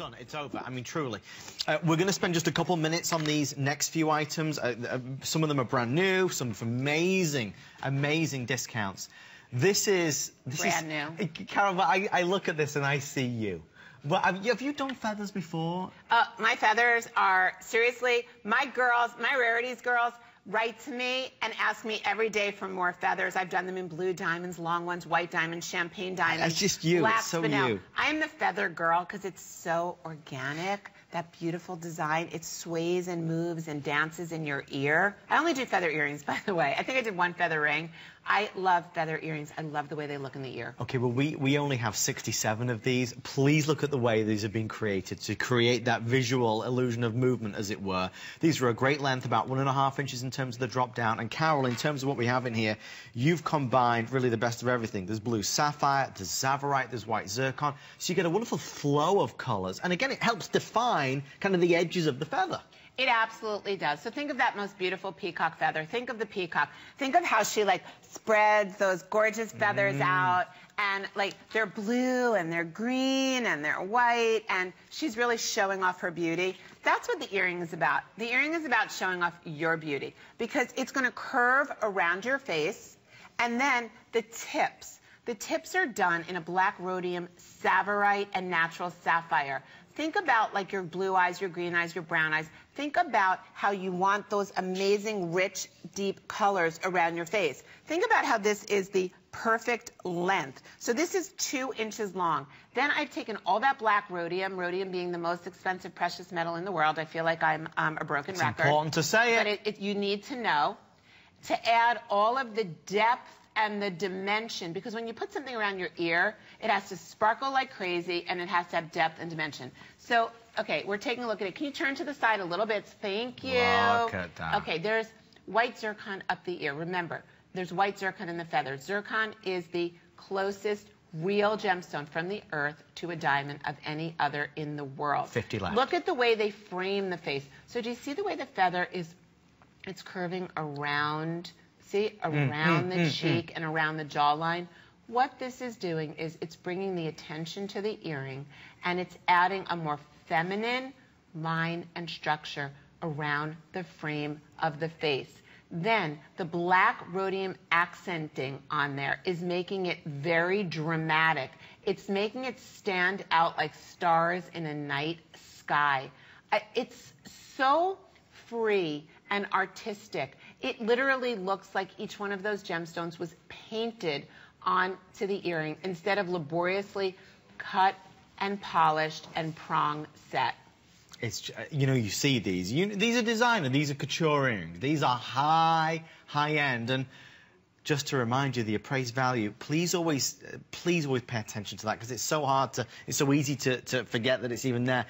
done. It's over. I mean, truly. Uh, we're going to spend just a couple minutes on these next few items. Uh, uh, some of them are brand new, some for amazing, amazing discounts. This is... This brand is, new. Carol, I, I look at this and I see you. Well, have you, have you done feathers before? Uh, my feathers are, seriously, my girls, my rarities girls, write to me and ask me every day for more feathers. I've done them in blue diamonds, long ones, white diamonds, champagne diamonds. It's just you. Black it's so spinel. you. I'm the feather girl because it's so organic. That beautiful design. It sways and moves and dances in your ear. I only do feather earrings, by the way. I think I did one feather ring. I love feather earrings. I love the way they look in the ear. Okay, well, we, we only have 67 of these. Please look at the way these have been created to create that visual illusion of movement, as it were. These are a great length, about one and a half inches in terms of the drop down. And Carol, in terms of what we have in here, you've combined really the best of everything. There's blue sapphire, there's tsavorite, there's white zircon. So you get a wonderful flow of colours. And again, it helps define kind of the edges of the feather. It absolutely does. So think of that most beautiful peacock feather. Think of the peacock. Think of how she like spreads those gorgeous feathers mm. out and like they're blue and they're green and they're white and she's really showing off her beauty. That's what the earring is about. The earring is about showing off your beauty because it's going to curve around your face and then the tips. The tips are done in a black rhodium, tsavorite, and natural sapphire. Think about like your blue eyes, your green eyes, your brown eyes. Think about how you want those amazing, rich, deep colors around your face. Think about how this is the perfect length. So this is two inches long. Then I've taken all that black rhodium, rhodium being the most expensive precious metal in the world. I feel like I'm um, a broken it's record. important to say it. But it, it, you need to know to add all of the depth and the dimension because when you put something around your ear, it has to sparkle like crazy and it has to have depth and dimension. So, okay, we're taking a look at it. Can you turn to the side a little bit? Thank you. Look at that. Okay, there's white zircon up the ear. Remember, there's white zircon in the feather. Zircon is the closest real gemstone from the earth to a diamond of any other in the world. 50 left. Look at the way they frame the face. So do you see the way the feather is, it's curving around See, mm, around mm, the mm, cheek mm. and around the jawline. What this is doing is it's bringing the attention to the earring and it's adding a more feminine line and structure around the frame of the face. Then the black rhodium accenting on there is making it very dramatic. It's making it stand out like stars in a night sky. Uh, it's so free and artistic. It literally looks like each one of those gemstones was painted onto the earring instead of laboriously cut and polished and prong set. It's you know you see these. You, these are designer these are couture earrings these are high high end and just to remind you the appraised value please always uh, please always pay attention to that because it's so hard to it's so easy to, to forget that it's even there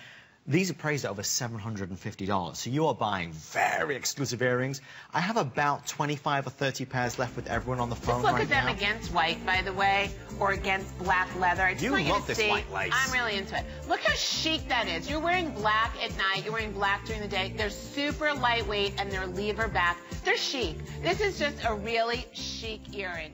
these are priced at over $750, so you are buying very exclusive earrings. I have about 25 or 30 pairs left with everyone on the phone right now. look at them now. against white, by the way, or against black leather. I just you want love you to this see. white lace. I'm really into it. Look how chic that is. You're wearing black at night. You're wearing black during the day. They're super lightweight, and they're lever back. They're chic. This is just a really chic earring.